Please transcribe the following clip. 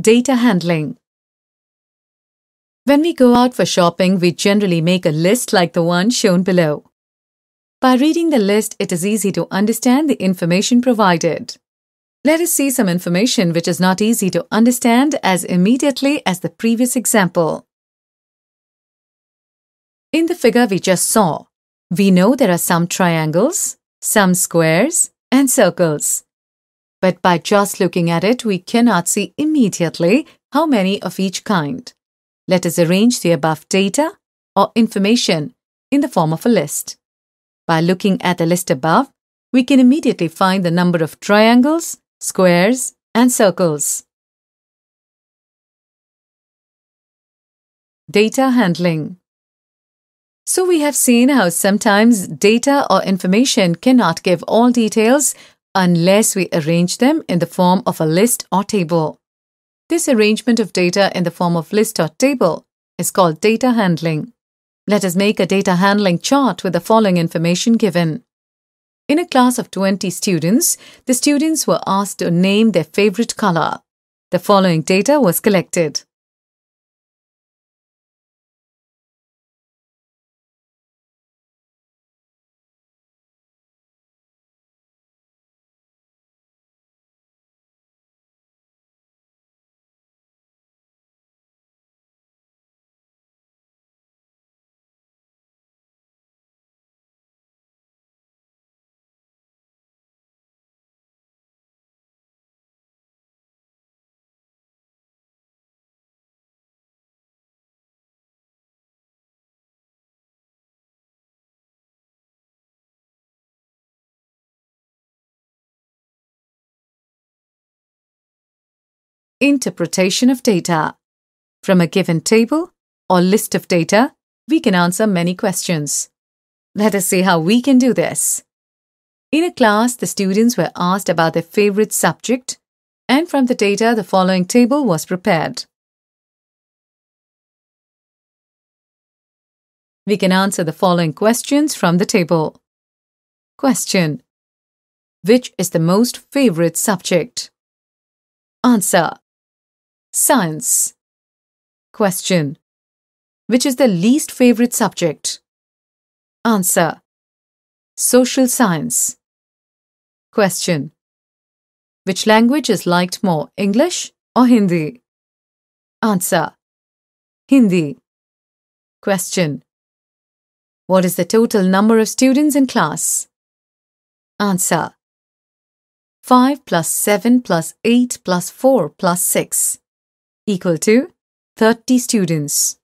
Data handling. When we go out for shopping, we generally make a list like the one shown below. By reading the list, it is easy to understand the information provided. Let us see some information which is not easy to understand as immediately as the previous example. In the figure we just saw, we know there are some triangles, some squares, and circles. But by just looking at it, we cannot see immediately how many of each kind. Let us arrange the above data or information in the form of a list. By looking at the list above, we can immediately find the number of triangles, squares, and circles. Data handling. So we have seen how sometimes data or information cannot give all details unless we arrange them in the form of a list or table. This arrangement of data in the form of list or table is called data handling. Let us make a data handling chart with the following information given. In a class of 20 students, the students were asked to name their favorite color. The following data was collected. Interpretation of data. From a given table or list of data, we can answer many questions. Let us see how we can do this. In a class, the students were asked about their favorite subject, and from the data, the following table was prepared. We can answer the following questions from the table. Question. Which is the most favorite subject? Answer. Science. Question. Which is the least favorite subject? Answer. Social science. Question. Which language is liked more, English or Hindi? Answer. Hindi. Question. What is the total number of students in class? Answer. 5 plus 7 plus 8 plus 4 plus 6 equal to 30 students.